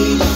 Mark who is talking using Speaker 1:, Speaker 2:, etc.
Speaker 1: me.